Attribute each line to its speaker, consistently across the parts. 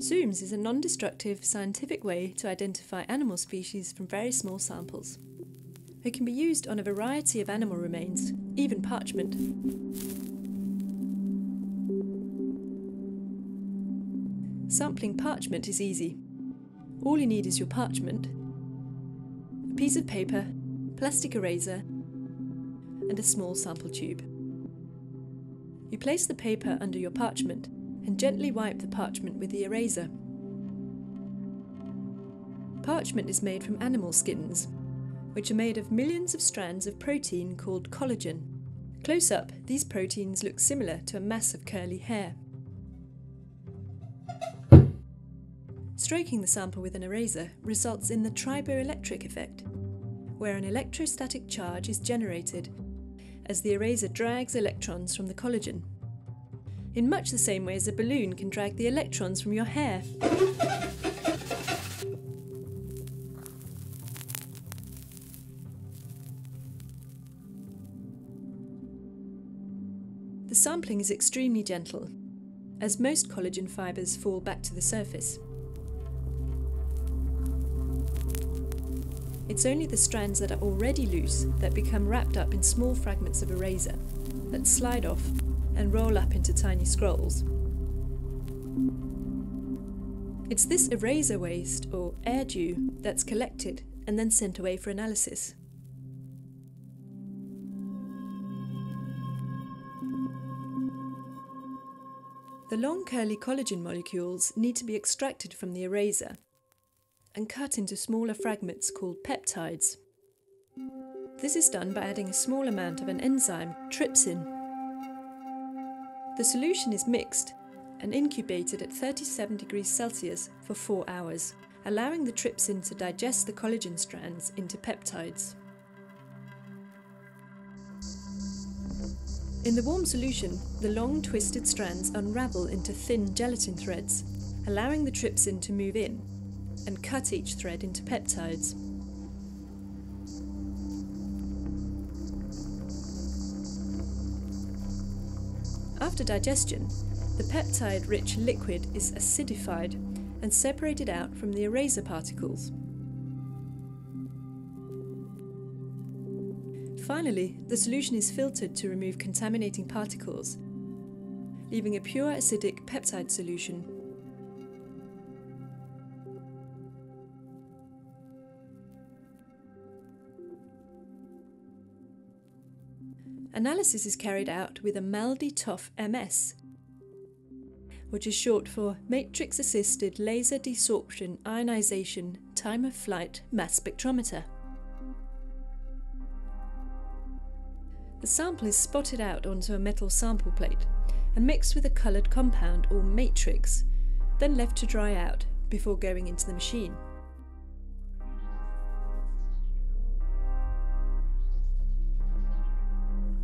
Speaker 1: ZooMS is a non destructive scientific way to identify animal species from very small samples. It can be used on a variety of animal remains, even parchment. Sampling parchment is easy. All you need is your parchment, a piece of paper, plastic eraser, and a small sample tube. You place the paper under your parchment and gently wipe the parchment with the eraser. Parchment is made from animal skins, which are made of millions of strands of protein called collagen. Close up, these proteins look similar to a mass of curly hair. Stroking the sample with an eraser results in the triboelectric effect, where an electrostatic charge is generated as the eraser drags electrons from the collagen in much the same way as a balloon can drag the electrons from your hair. The sampling is extremely gentle, as most collagen fibres fall back to the surface. It's only the strands that are already loose that become wrapped up in small fragments of eraser that slide off and roll up into tiny scrolls. It's this eraser waste, or erdu, that's collected and then sent away for analysis. The long curly collagen molecules need to be extracted from the eraser and cut into smaller fragments called peptides. This is done by adding a small amount of an enzyme, trypsin, the solution is mixed and incubated at 37 degrees Celsius for 4 hours, allowing the trypsin to digest the collagen strands into peptides. In the warm solution, the long twisted strands unravel into thin gelatin threads, allowing the trypsin to move in and cut each thread into peptides. After digestion, the peptide rich liquid is acidified and separated out from the eraser particles. Finally, the solution is filtered to remove contaminating particles, leaving a pure acidic peptide solution. Analysis is carried out with a MALDI-TOF MS, which is short for Matrix Assisted Laser Desorption Ionization Time of Flight Mass Spectrometer. The sample is spotted out onto a metal sample plate and mixed with a coloured compound or matrix, then left to dry out before going into the machine.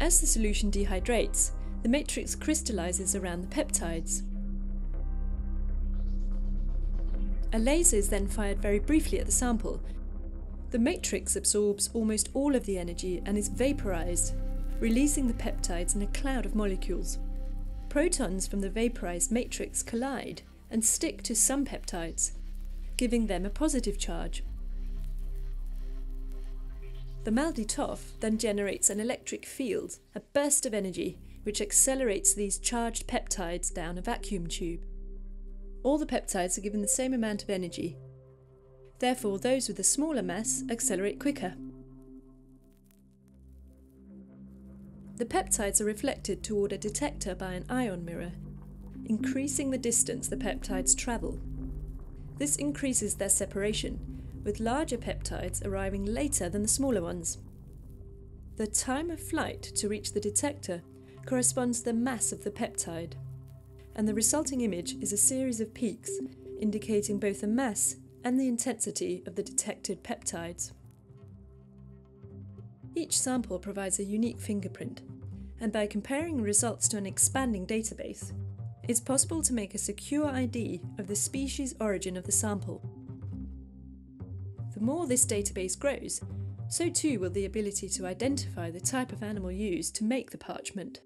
Speaker 1: As the solution dehydrates, the matrix crystallizes around the peptides. A laser is then fired very briefly at the sample. The matrix absorbs almost all of the energy and is vaporized, releasing the peptides in a cloud of molecules. Protons from the vaporized matrix collide and stick to some peptides, giving them a positive charge. The MALDI-TOF then generates an electric field, a burst of energy, which accelerates these charged peptides down a vacuum tube. All the peptides are given the same amount of energy. Therefore, those with a smaller mass accelerate quicker. The peptides are reflected toward a detector by an ion mirror, increasing the distance the peptides travel. This increases their separation with larger peptides arriving later than the smaller ones. The time of flight to reach the detector corresponds to the mass of the peptide, and the resulting image is a series of peaks indicating both the mass and the intensity of the detected peptides. Each sample provides a unique fingerprint, and by comparing results to an expanding database, it's possible to make a secure ID of the species origin of the sample. The more this database grows, so too will the ability to identify the type of animal used to make the parchment.